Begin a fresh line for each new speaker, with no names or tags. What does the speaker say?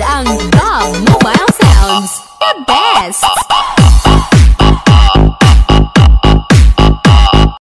and love mobile sounds. The best!